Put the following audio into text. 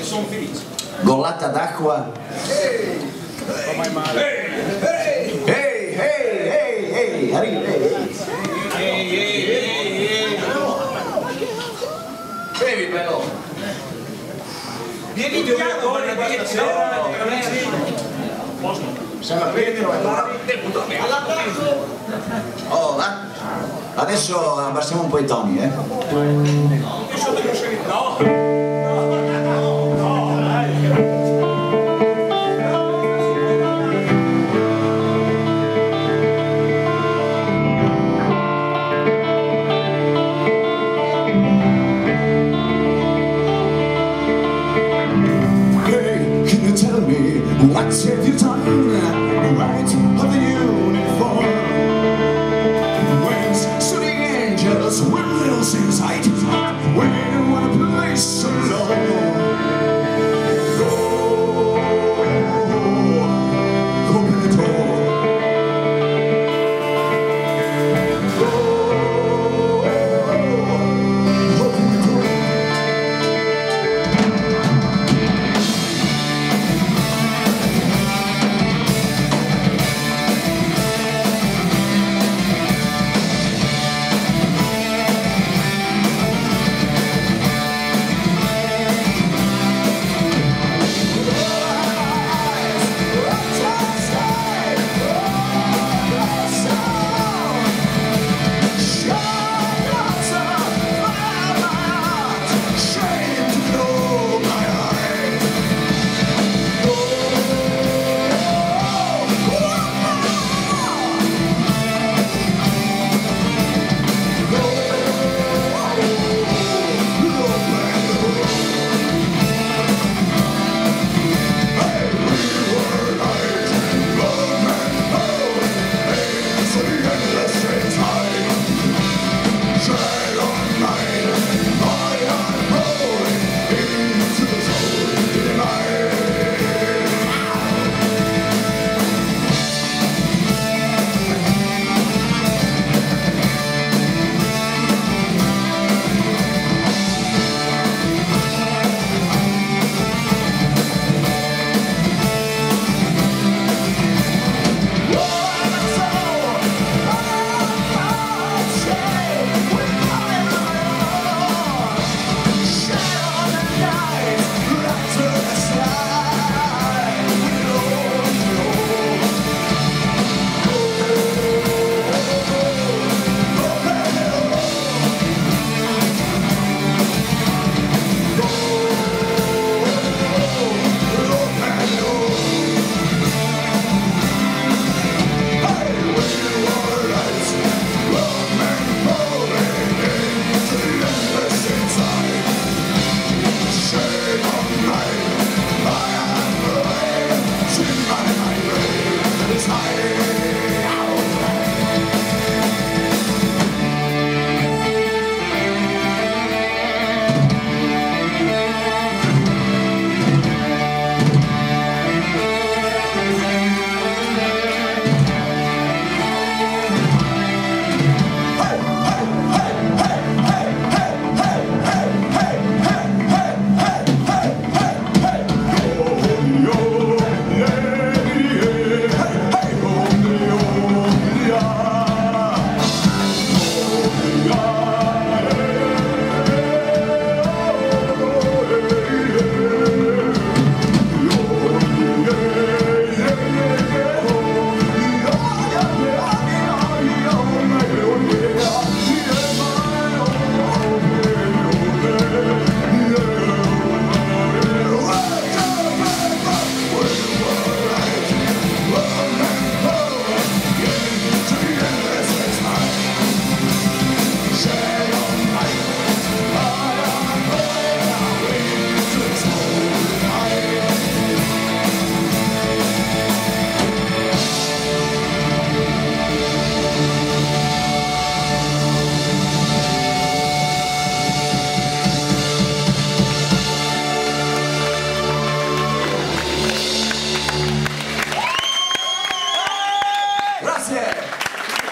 e sono felice. Gollata d'acqua. Ehi, ehi, Ehi, ehi, ehi, ehi, arriva, ehi. ehi, ehi, ehi, ehi. Bevi però. Vieni piano per la direzione. Sembra Pietro e Oh, va. Adesso abbassiamo un po' i toni, eh. No. What have you done?